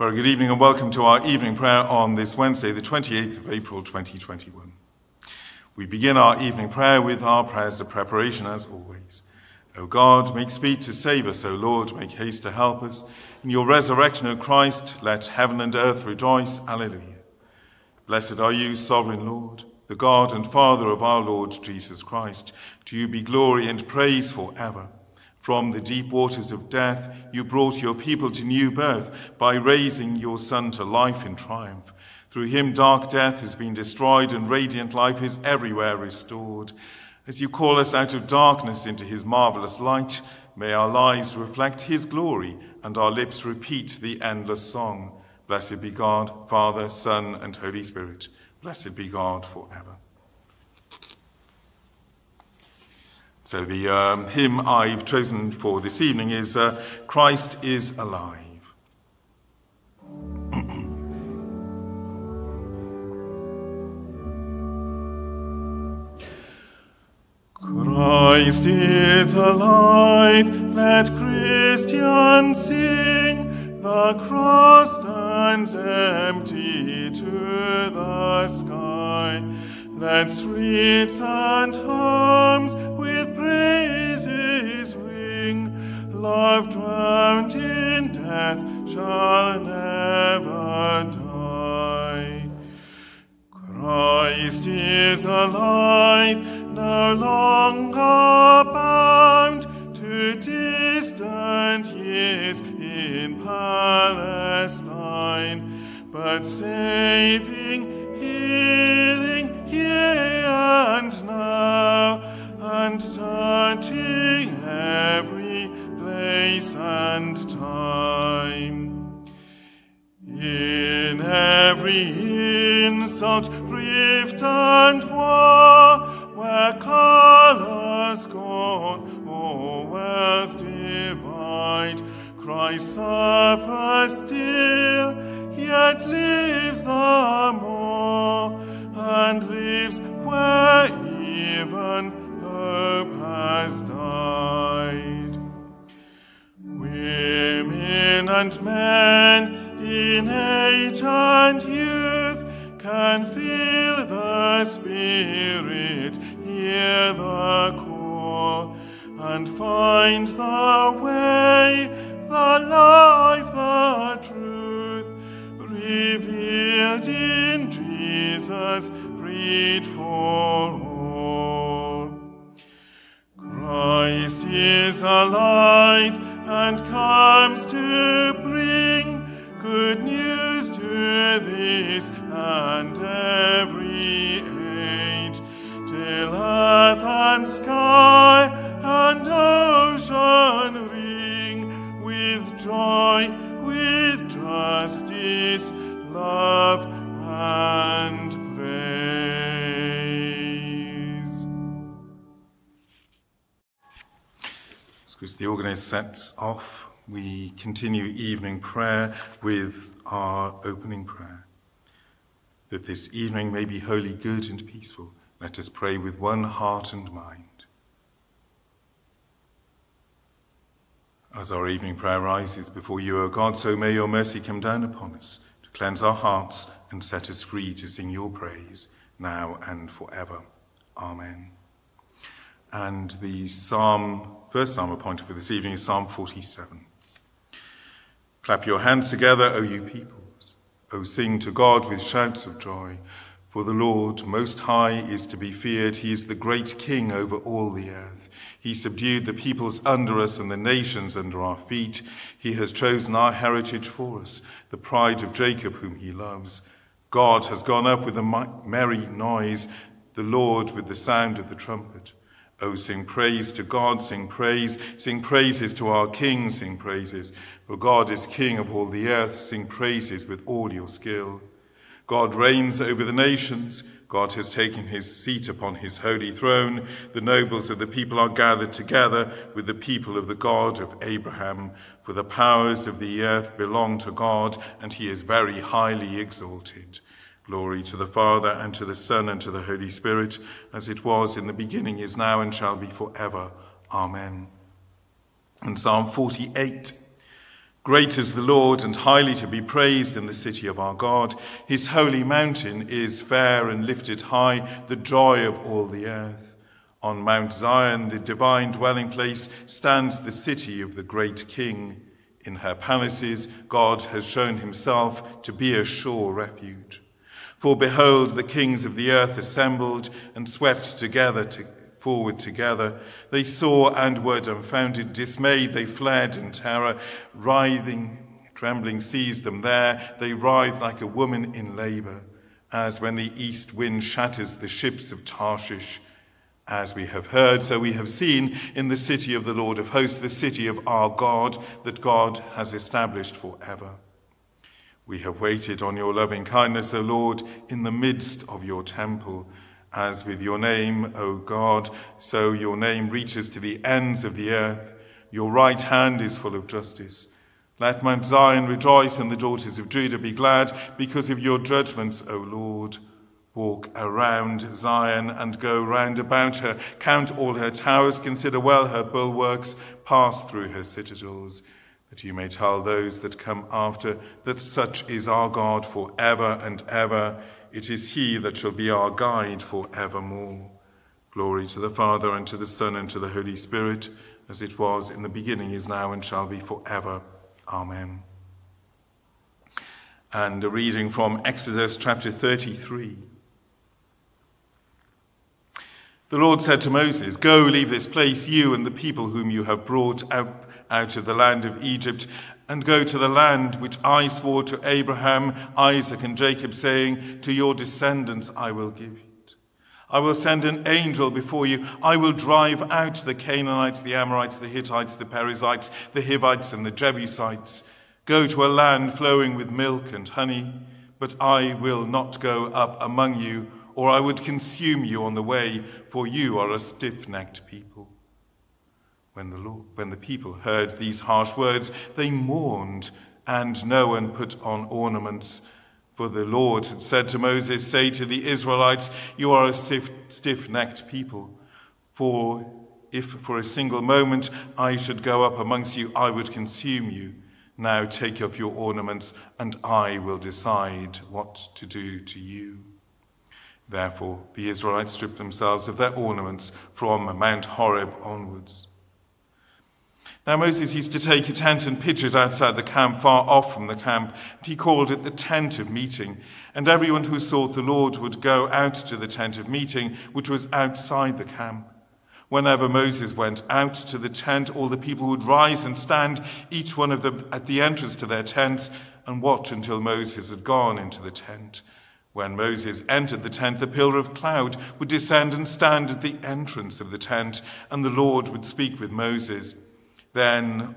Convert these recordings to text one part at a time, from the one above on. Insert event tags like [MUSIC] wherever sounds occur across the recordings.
Very good evening and welcome to our evening prayer on this Wednesday, the 28th of April 2021. We begin our evening prayer with our prayers of preparation as always. O God, make speed to save us. O Lord, make haste to help us. In your resurrection, O Christ, let heaven and earth rejoice. Alleluia. Blessed are you, sovereign Lord, the God and Father of our Lord Jesus Christ. To you be glory and praise forever. From the deep waters of death, you brought your people to new birth by raising your Son to life in triumph. Through him, dark death has been destroyed and radiant life is everywhere restored. As you call us out of darkness into his marvelous light, may our lives reflect his glory and our lips repeat the endless song. Blessed be God, Father, Son, and Holy Spirit. Blessed be God forever. So the um, hymn I've chosen for this evening is uh, Christ is Alive. [CLEARS THROAT] Christ is alive, let Christians sing, the cross stands empty to the sky. Let streets and homes Love drowned in death shall never die. Christ is alive, no longer bound to distant years in Palestine, but saving, healing every insult, drift, and war, where colors gone or wealth divide, Christ suffers still, yet lives the more, and lives where even hope has died. Women and men, find the way, the life, the truth, revealed in Jesus, freed for all. Christ is alive and comes to bring good news to this and every age, till earth and sky and with joy, with justice, love, and praise. As the organist sets off, we continue evening prayer with our opening prayer. That this evening may be wholly good and peaceful, let us pray with one heart and mind. As our evening prayer rises before you, O God, so may your mercy come down upon us to cleanse our hearts and set us free to sing your praise now and forever. Amen. And the psalm, first psalm appointed for this evening is Psalm 47. Clap your hands together, O you peoples. O sing to God with shouts of joy. For the Lord most high is to be feared. He is the great king over all the earth. He subdued the peoples under us and the nations under our feet. He has chosen our heritage for us, the pride of Jacob whom he loves. God has gone up with a merry noise, the Lord with the sound of the trumpet. Oh, sing praise to God, sing praise, sing praises to our King, sing praises. For God is King of all the earth, sing praises with all your skill. God reigns over the nations. God has taken his seat upon his holy throne. The nobles of the people are gathered together with the people of the God of Abraham. For the powers of the earth belong to God, and he is very highly exalted. Glory to the Father, and to the Son, and to the Holy Spirit, as it was in the beginning, is now, and shall be forever. Amen. And Psalm 48. Great is the Lord and highly to be praised in the city of our God. His holy mountain is fair and lifted high, the joy of all the earth. On Mount Zion, the divine dwelling place, stands the city of the great King. In her palaces, God has shown himself to be a sure refuge. For behold, the kings of the earth assembled and swept together to, forward together. They saw and were dumbfounded, dismayed, they fled in terror, writhing, trembling seized them there. They writhed like a woman in labor, as when the east wind shatters the ships of Tarshish. As we have heard, so we have seen in the city of the Lord of hosts, the city of our God, that God has established forever. We have waited on your loving kindness, O Lord, in the midst of your temple. As with your name, O God, so your name reaches to the ends of the earth. Your right hand is full of justice. Let Mount Zion rejoice and the daughters of Judah be glad because of your judgments, O Lord. Walk around Zion and go round about her. Count all her towers, consider well her bulwarks, pass through her citadels, that you may tell those that come after that such is our God for ever and ever. It is he that shall be our guide for evermore. Glory to the Father, and to the Son, and to the Holy Spirit, as it was in the beginning, is now, and shall be for ever. Amen. And a reading from Exodus chapter 33. The Lord said to Moses, Go, leave this place, you and the people whom you have brought out, out of the land of Egypt, and go to the land which I swore to Abraham, Isaac, and Jacob, saying, To your descendants I will give it. I will send an angel before you. I will drive out the Canaanites, the Amorites, the Hittites, the Perizzites, the Hivites, and the Jebusites. Go to a land flowing with milk and honey, but I will not go up among you, or I would consume you on the way, for you are a stiff necked people. When the, Lord, when the people heard these harsh words, they mourned, and no one put on ornaments. For the Lord had said to Moses, Say to the Israelites, You are a stiff necked people. For if for a single moment I should go up amongst you, I would consume you. Now take off your ornaments, and I will decide what to do to you. Therefore, the Israelites stripped themselves of their ornaments from Mount Horeb onwards. Now Moses used to take a tent and pitch it outside the camp, far off from the camp, and he called it the tent of meeting. And everyone who sought the Lord would go out to the tent of meeting, which was outside the camp. Whenever Moses went out to the tent, all the people would rise and stand, each one of them at the entrance to their tents, and watch until Moses had gone into the tent. When Moses entered the tent, the pillar of cloud would descend and stand at the entrance of the tent, and the Lord would speak with Moses. Then,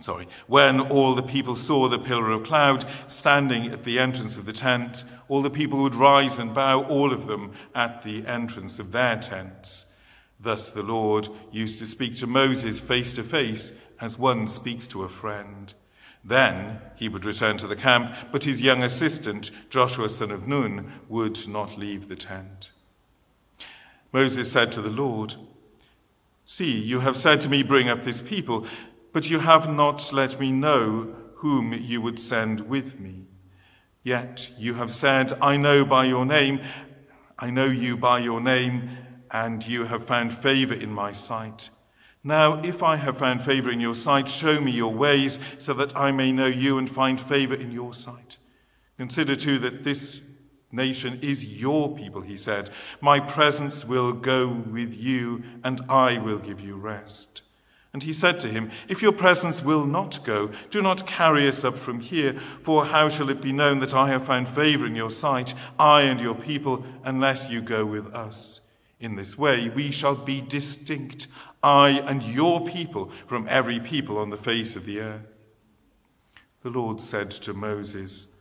sorry, when all the people saw the pillar of cloud standing at the entrance of the tent, all the people would rise and bow, all of them, at the entrance of their tents. Thus the Lord used to speak to Moses face to face as one speaks to a friend. Then he would return to the camp, but his young assistant, Joshua son of Nun, would not leave the tent. Moses said to the Lord, See, you have said to me, Bring up this people, but you have not let me know whom you would send with me. Yet you have said, I know by your name, I know you by your name, and you have found favor in my sight. Now, if I have found favor in your sight, show me your ways, so that I may know you and find favor in your sight. Consider too that this nation is your people, he said. My presence will go with you, and I will give you rest. And he said to him, If your presence will not go, do not carry us up from here, for how shall it be known that I have found favor in your sight, I and your people, unless you go with us? In this way we shall be distinct, I and your people, from every people on the face of the earth. The Lord said to Moses,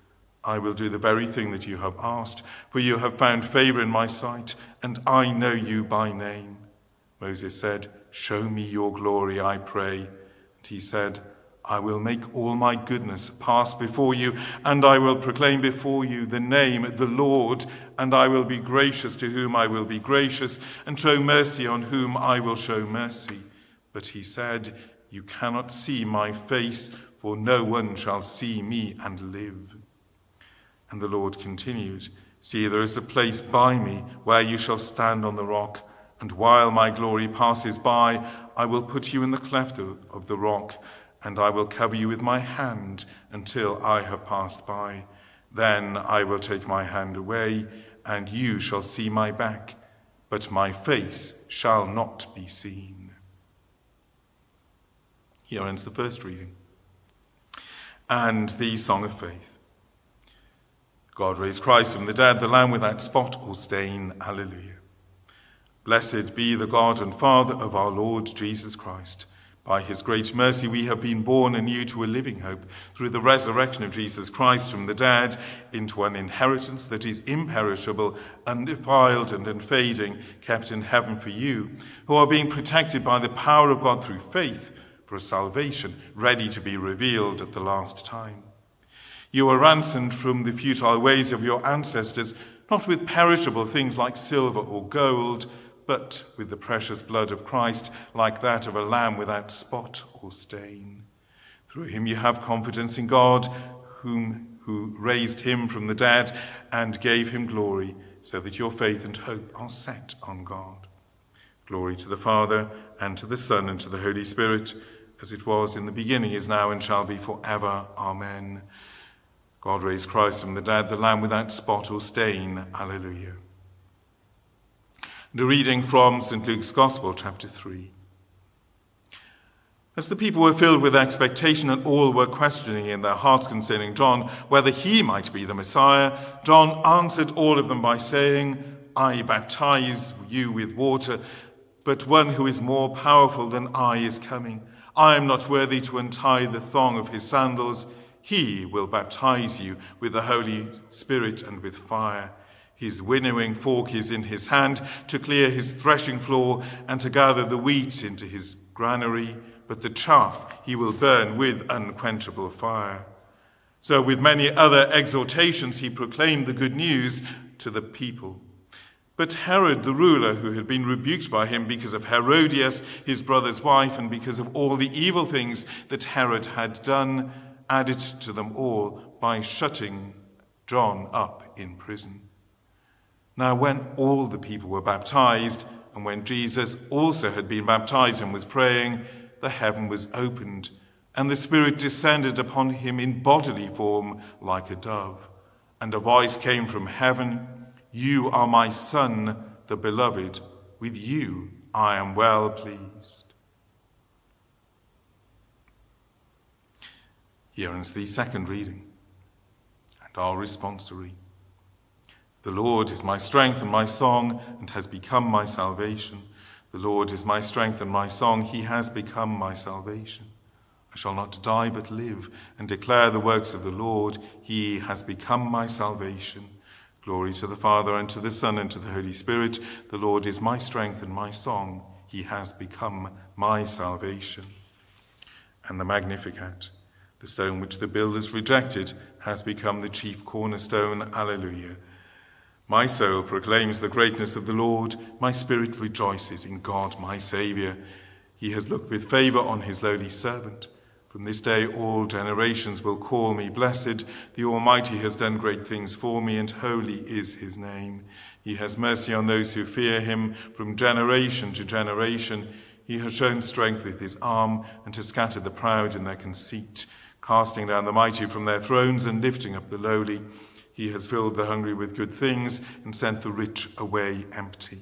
I will do the very thing that you have asked, for you have found favor in my sight, and I know you by name. Moses said, Show me your glory, I pray. And he said, I will make all my goodness pass before you, and I will proclaim before you the name, the Lord, and I will be gracious to whom I will be gracious, and show mercy on whom I will show mercy. But he said, You cannot see my face, for no one shall see me and live. And the Lord continued, See, there is a place by me where you shall stand on the rock, and while my glory passes by, I will put you in the cleft of the rock, and I will cover you with my hand until I have passed by. Then I will take my hand away, and you shall see my back, but my face shall not be seen. Here ends the first reading. And the Song of Faith. God raised Christ from the dead, the Lamb without spot or stain. Alleluia. Blessed be the God and Father of our Lord Jesus Christ. By his great mercy, we have been born anew to a living hope through the resurrection of Jesus Christ from the dead into an inheritance that is imperishable, undefiled, and unfading, kept in heaven for you, who are being protected by the power of God through faith for a salvation ready to be revealed at the last time. You were ransomed from the futile ways of your ancestors, not with perishable things like silver or gold, but with the precious blood of Christ, like that of a lamb without spot or stain. Through him you have confidence in God, whom, who raised him from the dead and gave him glory, so that your faith and hope are set on God. Glory to the Father, and to the Son, and to the Holy Spirit, as it was in the beginning, is now, and shall be forever. Amen. God raised Christ from the dead, the Lamb without spot or stain. Alleluia. A reading from St. Luke's Gospel, chapter 3. As the people were filled with expectation and all were questioning in their hearts concerning John whether he might be the Messiah, John answered all of them by saying, I baptize you with water, but one who is more powerful than I is coming. I am not worthy to untie the thong of his sandals. He will baptize you with the Holy Spirit and with fire. His winnowing fork is in his hand to clear his threshing floor and to gather the wheat into his granary, but the chaff he will burn with unquenchable fire. So, with many other exhortations, he proclaimed the good news to the people. But Herod the ruler, who had been rebuked by him because of Herodias, his brother's wife, and because of all the evil things that Herod had done, added to them all by shutting John up in prison. Now, when all the people were baptized, and when Jesus also had been baptized and was praying, the heaven was opened, and the Spirit descended upon him in bodily form like a dove. And a voice came from heaven You are my Son, the beloved. With you I am well pleased. Here is the second reading and our responsory. The Lord is my strength and my song, and has become my salvation. The Lord is my strength and my song, he has become my salvation. I shall not die but live and declare the works of the Lord. He has become my salvation. Glory to the Father, and to the Son, and to the Holy Spirit. The Lord is my strength and my song. He has become my salvation. And the Magnificat. The stone which the builders rejected has become the chief cornerstone. Alleluia. My soul proclaims the greatness of the Lord. My spirit rejoices in God, my Saviour. He has looked with favour on his lowly servant. From this day all generations will call me blessed. The Almighty has done great things for me, and holy is his name. He has mercy on those who fear him from generation to generation. He has shown strength with his arm, and has scattered the proud in their conceit casting down the mighty from their thrones and lifting up the lowly. He has filled the hungry with good things and sent the rich away empty.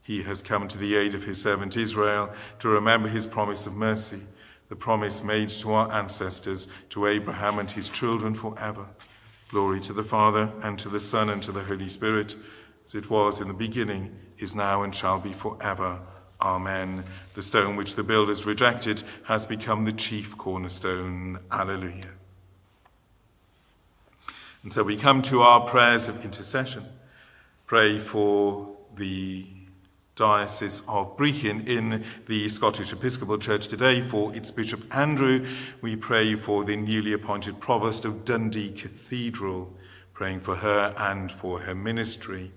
He has come to the aid of his servant Israel to remember his promise of mercy, the promise made to our ancestors, to Abraham and his children forever. Glory to the Father, and to the Son, and to the Holy Spirit, as it was in the beginning, is now, and shall be forever. Amen. The stone which the builders rejected has become the chief cornerstone. Alleluia. And so we come to our prayers of intercession. Pray for the Diocese of Brechin in the Scottish Episcopal Church today, for its Bishop Andrew. We pray for the newly appointed Provost of Dundee Cathedral, praying for her and for her ministry.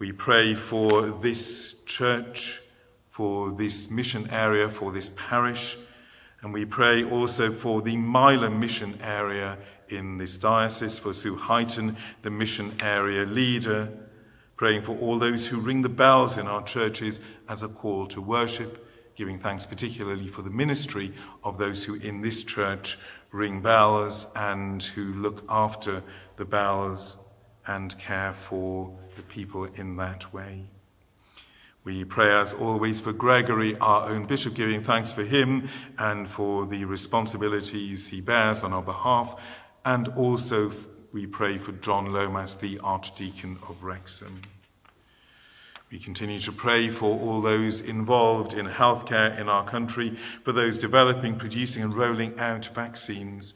We pray for this church for this mission area, for this parish, And we pray also for the Milan mission area in this diocese, for Sue Heighton, the mission area leader, praying for all those who ring the bells in our churches as a call to worship, giving thanks particularly for the ministry of those who in this church ring bells and who look after the bells and care for the people in that way. We pray as always for Gregory, our own bishop, giving thanks for him and for the responsibilities he bears on our behalf. And also we pray for John Lomas, the Archdeacon of Wrexham. We continue to pray for all those involved in healthcare in our country, for those developing, producing, and rolling out vaccines.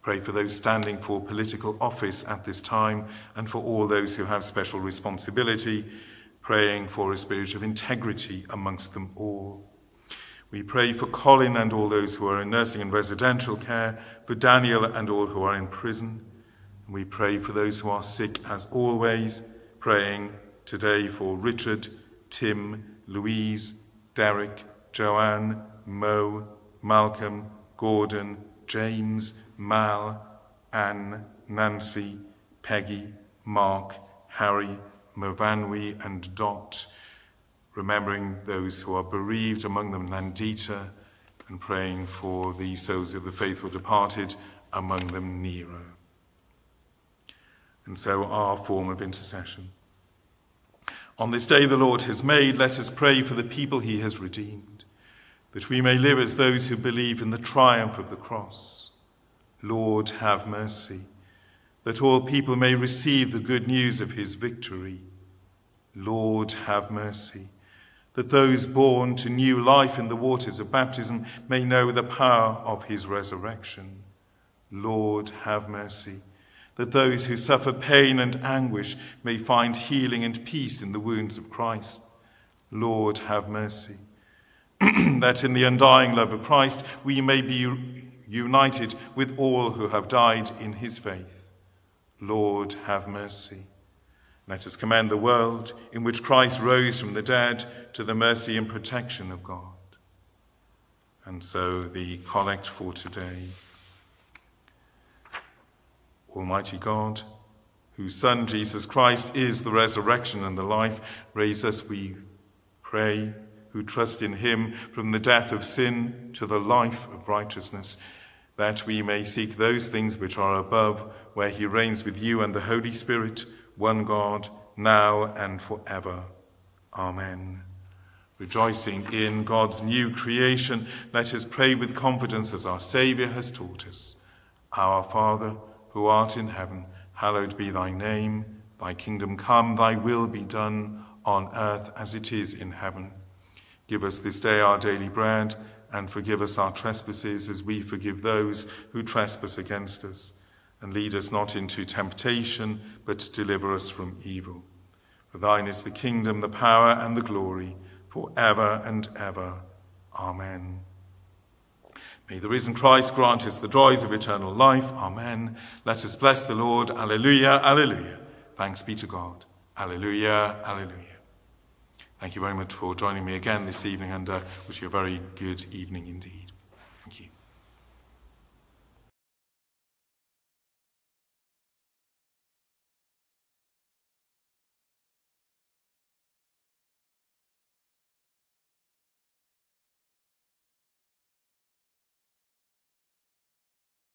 Pray for those standing for political office at this time and for all those who have special responsibility praying for a spirit of integrity amongst them all. We pray for Colin and all those who are in nursing and residential care, for Daniel and all who are in prison. And we pray for those who are sick as always, praying today for Richard, Tim, Louise, Derek, Joanne, Mo, Malcolm, Gordon, James, Mal, Anne, Nancy, Peggy, Mark, Harry, Myfanwy and Dot, remembering those who are bereaved, among them Nandita, and praying for the souls of the faithful departed, among them Nero. And so our form of intercession. On this day the Lord has made, let us pray for the people he has redeemed, that we may live as those who believe in the triumph of the cross. Lord, have mercy that all people may receive the good news of his victory. Lord, have mercy, that those born to new life in the waters of baptism may know the power of his resurrection. Lord, have mercy, that those who suffer pain and anguish may find healing and peace in the wounds of Christ. Lord, have mercy, [CLEARS THROAT] that in the undying love of Christ we may be united with all who have died in his faith. Lord, have mercy. Let us commend the world in which Christ rose from the dead to the mercy and protection of God. And so the collect for today. Almighty God, whose Son Jesus Christ is the resurrection and the life, raise us, we pray, who trust in him from the death of sin to the life of righteousness, that we may seek those things which are above where he reigns with you and the Holy Spirit, one God, now and forever. Amen. Rejoicing in God's new creation, let us pray with confidence as our Saviour has taught us. Our Father, who art in heaven, hallowed be thy name. Thy kingdom come, thy will be done, on earth as it is in heaven. Give us this day our daily bread, and forgive us our trespasses as we forgive those who trespass against us and lead us not into temptation, but deliver us from evil. For thine is the kingdom, the power, and the glory, for ever and ever. Amen. May the risen Christ grant us the joys of eternal life. Amen. Let us bless the Lord. Alleluia, alleluia. Thanks be to God. Alleluia, alleluia. Thank you very much for joining me again this evening and uh, wish you a very good evening indeed.